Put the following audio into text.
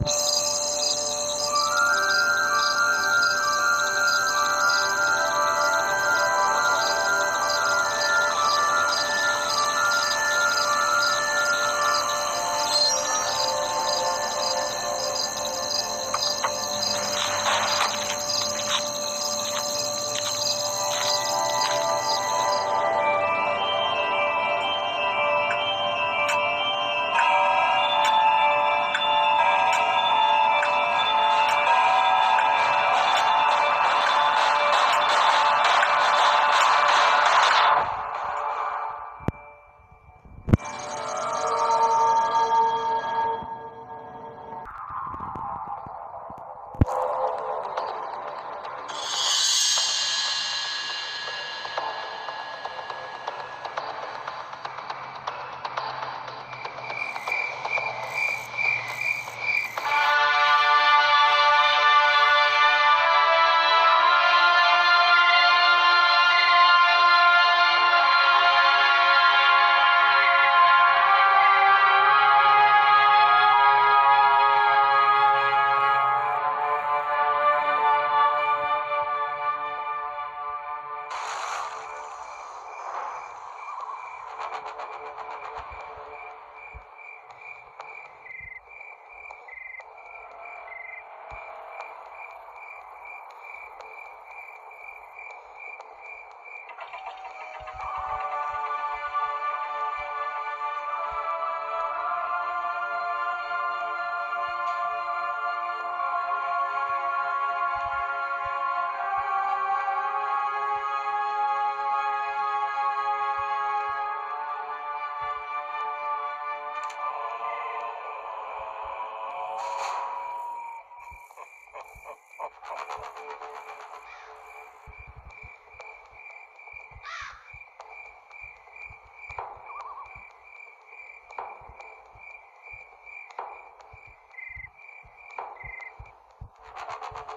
you